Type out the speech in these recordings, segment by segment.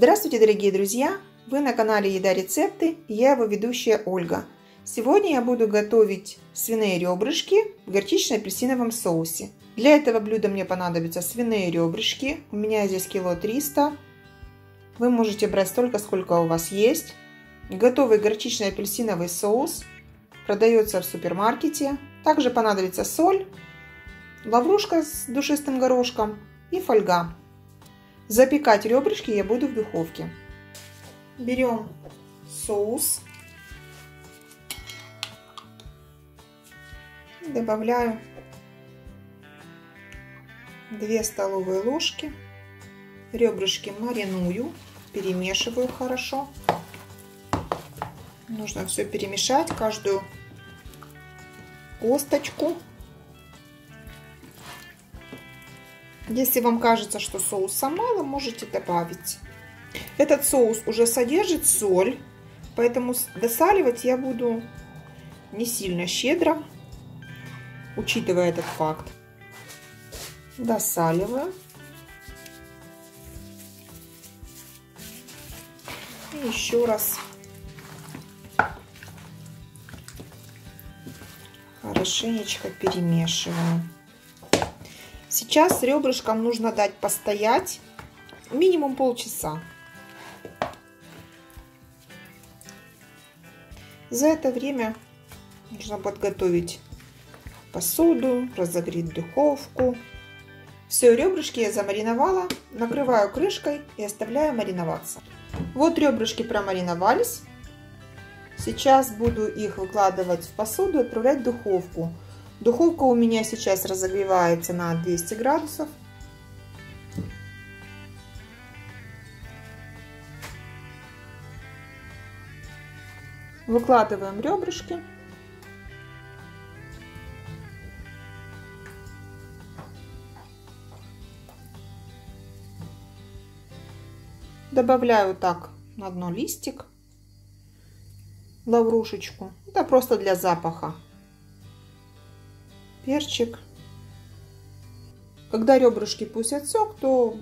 Здравствуйте, дорогие друзья! Вы на канале Еда Рецепты и я его ведущая Ольга. Сегодня я буду готовить свиные ребрышки в горчично-апельсиновом соусе. Для этого блюда мне понадобятся свиные ребрышки. У меня здесь кило 300. Вы можете брать столько, сколько у вас есть. Готовый горчично-апельсиновый соус продается в супермаркете. Также понадобится соль, лаврушка с душистым горошком и фольга. Запекать ребрышки я буду в духовке. Берем соус. Добавляю 2 столовые ложки. Ребрышки мариную, перемешиваю хорошо. Нужно все перемешать, каждую косточку Если вам кажется, что соуса мало, можете добавить. Этот соус уже содержит соль, поэтому досаливать я буду не сильно щедро, учитывая этот факт. Досаливаю. И еще раз хорошенечко перемешиваю. Сейчас ребрышкам нужно дать постоять минимум полчаса. За это время нужно подготовить посуду, разогреть духовку. Все, ребрышки я замариновала, накрываю крышкой и оставляю мариноваться. Вот ребрышки промариновались. Сейчас буду их выкладывать в посуду и отправлять в духовку. Духовка у меня сейчас разогревается на 200 градусов. Выкладываем ребрышки. Добавляю так на дно листик, лаврушечку. Это просто для запаха перчик. Когда ребрышки пустят сок, то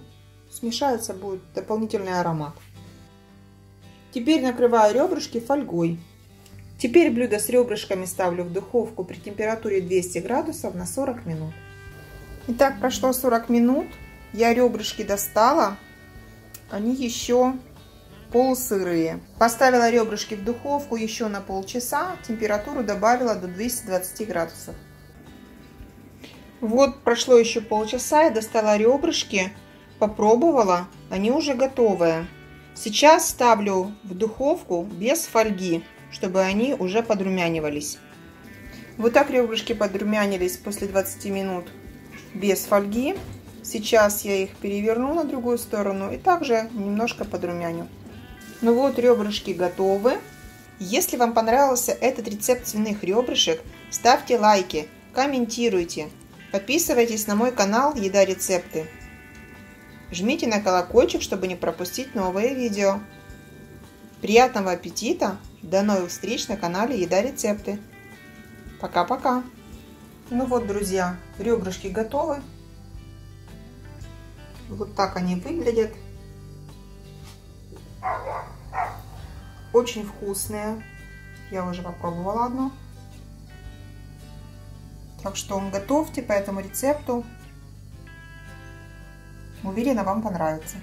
смешается будет дополнительный аромат. Теперь накрываю ребрышки фольгой. Теперь блюдо с ребрышками ставлю в духовку при температуре 200 градусов на 40 минут. Итак, прошло 40 минут. Я ребрышки достала. Они еще полусырые. Поставила ребрышки в духовку еще на полчаса. Температуру добавила до 220 градусов. Вот прошло еще полчаса, я достала ребрышки, попробовала, они уже готовые. Сейчас ставлю в духовку без фольги, чтобы они уже подрумянивались. Вот так ребрышки подрумянились после 20 минут без фольги. Сейчас я их переверну на другую сторону и также немножко подрумяню. Ну вот ребрышки готовы. Если вам понравился этот рецепт свиных ребрышек, ставьте лайки, комментируйте. Подписывайтесь на мой канал Еда Рецепты. Жмите на колокольчик, чтобы не пропустить новые видео. Приятного аппетита! До новых встреч на канале Еда Рецепты. Пока-пока! Ну вот, друзья, ребрышки готовы. Вот так они выглядят. Очень вкусные. Я уже попробовала одно. Так что готовьте по этому рецепту. Уверена, вам понравится.